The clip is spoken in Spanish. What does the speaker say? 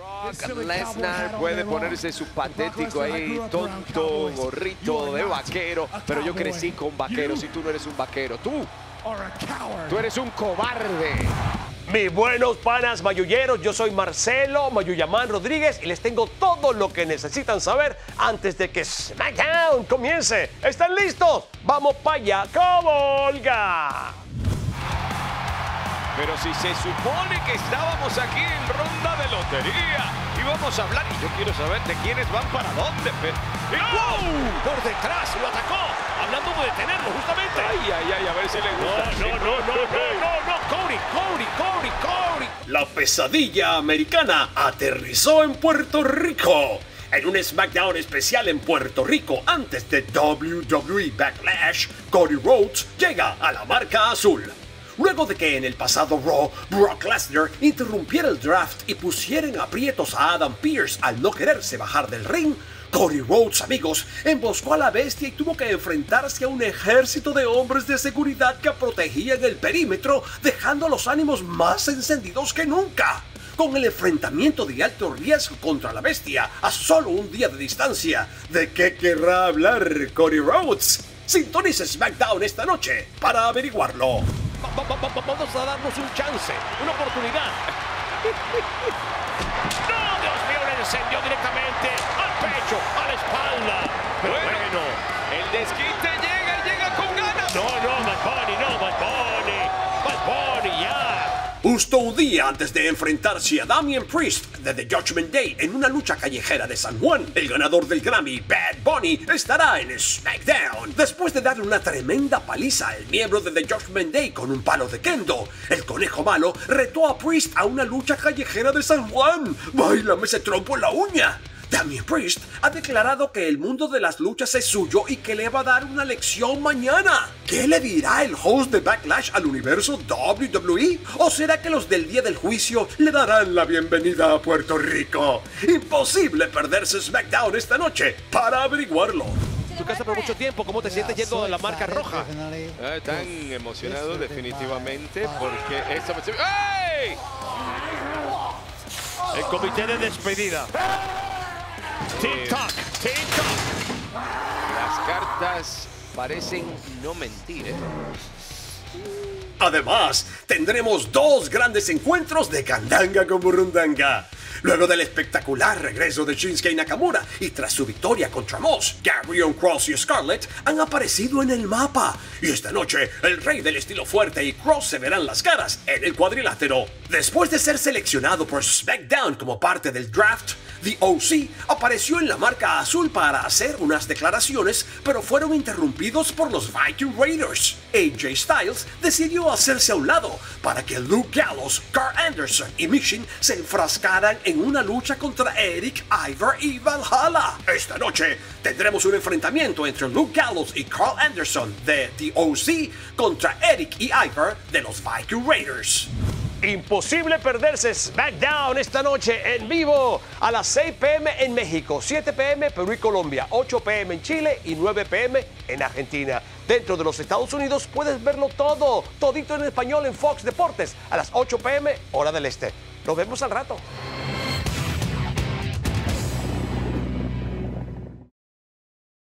Brock Lesnar puede ponerse su patético ahí, tonto, gorrito de vaquero, pero yo crecí con vaqueros y tú no eres un vaquero. Tú, tú eres un cobarde. Mis buenos panas mayulleros, yo soy Marcelo Mayuyamán Rodríguez y les tengo todo lo que necesitan saber antes de que SmackDown comience. ¿Están listos? ¡Vamos para allá, Olga! Pero si se supone que estábamos aquí en ronda de lotería y vamos a hablar, y yo quiero saber de quiénes van para dónde. Pero... ¡Wow! Por detrás lo atacó, hablando de detenerlo justamente. Ay, ay, ay, a ver si le gusta. No, no, no, no, no, no, Cody, Cody, Cody, Cody. La pesadilla americana aterrizó en Puerto Rico. En un SmackDown especial en Puerto Rico antes de WWE Backlash, Cody Rhodes llega a la marca azul. Luego de que en el pasado Raw, Brock Lesnar interrumpiera el draft y pusiera en aprietos a Adam Pearce al no quererse bajar del ring, Cody Rhodes, amigos, emboscó a la bestia y tuvo que enfrentarse a un ejército de hombres de seguridad que protegían el perímetro, dejando los ánimos más encendidos que nunca. Con el enfrentamiento de alto riesgo contra la bestia a solo un día de distancia, ¿de qué querrá hablar Cody Rhodes? Sintoniza SmackDown esta noche para averiguarlo. Vamos a darnos un chance, una oportunidad. ¡No, Dios mío! Le encendió directamente al pecho, Justo un día antes de enfrentarse a Damian Priest de The Judgment Day en una lucha callejera de San Juan, el ganador del Grammy, Bad Bunny, estará en SmackDown. Después de darle una tremenda paliza al miembro de The Judgment Day con un palo de kendo, el conejo malo retó a Priest a una lucha callejera de San Juan. ¡Bailame ese trompo en la uña! Damian Priest ha declarado que el mundo de las luchas es suyo y que le va a dar una lección mañana. ¿Qué le dirá el host de Backlash al universo WWE? ¿O será que los del día del juicio le darán la bienvenida a Puerto Rico? Imposible perderse SmackDown esta noche para averiguarlo. Tu casa por mucho tiempo, ¿cómo te sientes yendo a la marca roja? Ah, Están emocionados definitivamente porque esta... ¡Ey! El comité de despedida. Tic-tac, tic-tac. Las cartas parecen no mentir, ¿eh? Además, tendremos dos grandes encuentros de Kandanga con Burundanga. Luego del espectacular regreso de Shinsuke Nakamura y tras su victoria contra Moss, Gabriel Cross y Scarlett han aparecido en el mapa. Y esta noche, el rey del estilo fuerte y Cross se verán las caras en el cuadrilátero. Después de ser seleccionado por SmackDown como parte del draft, The OC apareció en la marca azul para hacer unas declaraciones, pero fueron interrumpidos por los Viking Raiders. AJ Styles decidió hacerse a un lado para que Luke Gallows, Carl Anderson y Michin se enfrascaran en una lucha contra Eric, Ivar y Valhalla. Esta noche tendremos un enfrentamiento entre Luke Gallows y Carl Anderson de The OC contra Eric y Ivar de los Viking Raiders. Imposible perderse SmackDown esta noche en vivo a las 6 pm en México, 7 pm Perú y Colombia, 8 pm en Chile y 9 pm en Argentina. Dentro de los Estados Unidos puedes verlo todo, todito en español en Fox Deportes a las 8 pm hora del este. Nos vemos al rato.